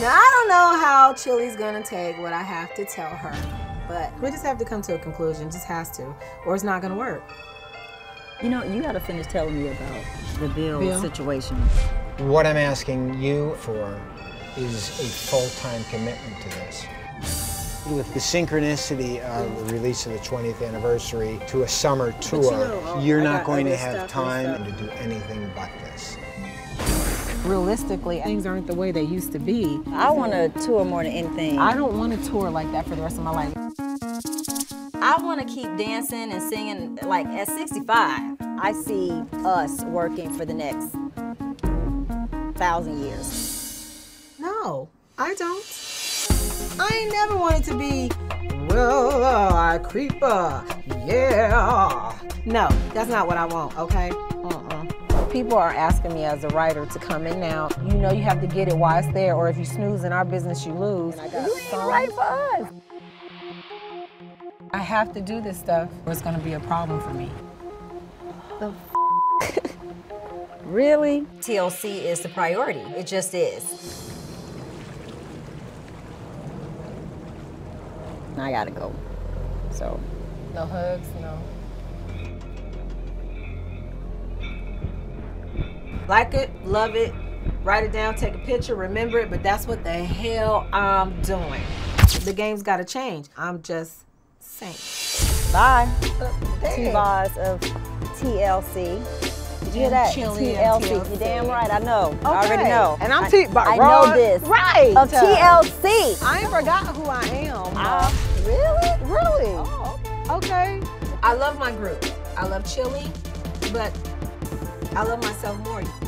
Now, I don't know how Chilli's gonna take what I have to tell her, but we just have to come to a conclusion, just has to, or it's not gonna work. You know, you got to finish telling me about the bill, Bill? situation. What I'm asking you for is a full-time commitment to this. With the synchronicity of the release of the 20th anniversary to a summer tour, you know, oh, you're I not going to have time to do anything but this. Realistically, things aren't the way they used to be. I want to tour more than anything. I don't want to tour like that for the rest of my life. I want to keep dancing and singing. Like at 65, I see us working for the next thousand years. No, I don't. I ain't never wanted to be, well, uh, I creeper, yeah. No, that's not what I want, okay? Uh-uh. People are asking me as a writer to come in now. You know you have to get it while it's there, or if you snooze in our business, you lose. And I got You right for us. I have to do this stuff, or it's gonna be a problem for me. The Really? TLC is the priority. It just is. I gotta go. So, No hugs, no. Like it, love it, write it down, take a picture, remember it, but that's what the hell I'm doing. The game's gotta change. I'm just saying. bye. Damn. T-Boz of TLC. Did you hear that? TLC. TLC. You damn right. I know. Okay. I already know. And I'm T- but I know this. Right. Of TLC. I ain't forgot who I am. Ah, really? really? Oh, okay. Okay. I love my group. I love Chilli, but I love myself more.